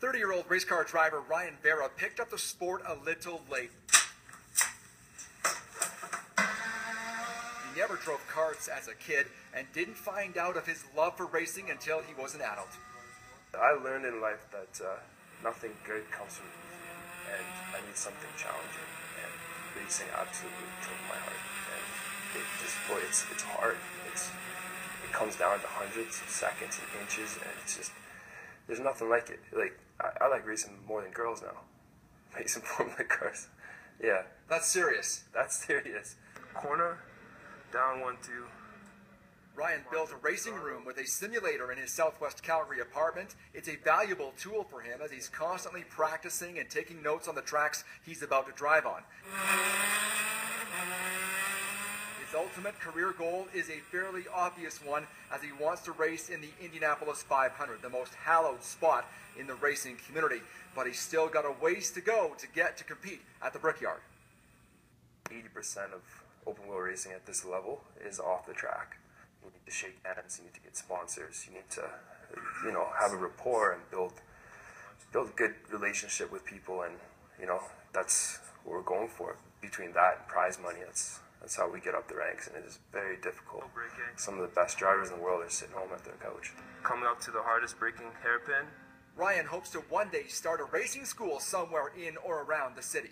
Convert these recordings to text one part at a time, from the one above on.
30 year old race car driver Ryan Verra picked up the sport a little late. He never drove karts as a kid and didn't find out of his love for racing until he was an adult. I learned in life that uh, nothing good comes from easy, and I need something challenging. And racing absolutely took my heart, and it just boy, it's it's hard. It's it comes down to hundreds of seconds and inches, and it's just there's nothing like it. Like I, I like racing more than girls now. Racing Formula cars, yeah. That's serious. That's serious. Corner, down one two. Ryan built a racing room with a simulator in his southwest Calgary apartment. It's a valuable tool for him as he's constantly practicing and taking notes on the tracks he's about to drive on. Ultimate career goal is a fairly obvious one as he wants to race in the Indianapolis 500, the most hallowed spot in the racing community. But he's still got a ways to go to get to compete at the Brickyard. 80% of open wheel racing at this level is off the track. You need to shake hands, you need to get sponsors, you need to, you know, have a rapport and build build a good relationship with people and, you know, that's what we're going for. Between that and prize money, that's that's how we get up the ranks and it is very difficult. Some of the best drivers in the world are sitting home at their couch. Coming up to the hardest braking hairpin. Ryan hopes to one day start a racing school somewhere in or around the city.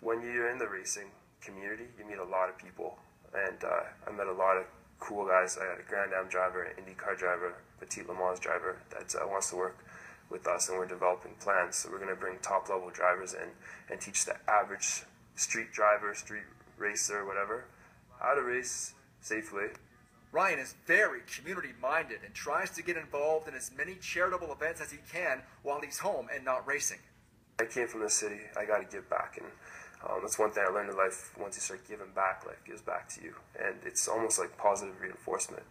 When you're in the racing community, you meet a lot of people and uh, I met a lot of cool guys. I had a Grand Am driver, an IndyCar driver, Petit Le Mans driver that uh, wants to work with us, and we're developing plans. So we're going to bring top level drivers in and teach the average street driver, street racer, whatever, how to race safely. Ryan is very community minded and tries to get involved in as many charitable events as he can while he's home and not racing. I came from the city. I got to give back, and um, that's one thing I learned in life. Once you start giving back, life gives back to you, and it's almost like positive reinforcement.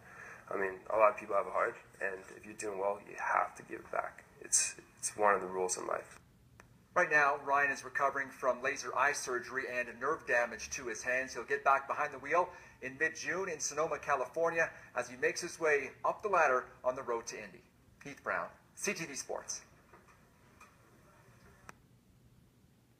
I mean, a lot of people have a heart, and if you're doing well, you have to give back. It's it's one of the rules in life. Right now, Ryan is recovering from laser eye surgery and nerve damage to his hands. He'll get back behind the wheel in mid-June in Sonoma, California, as he makes his way up the ladder on the road to Indy. Heath Brown, CTV Sports.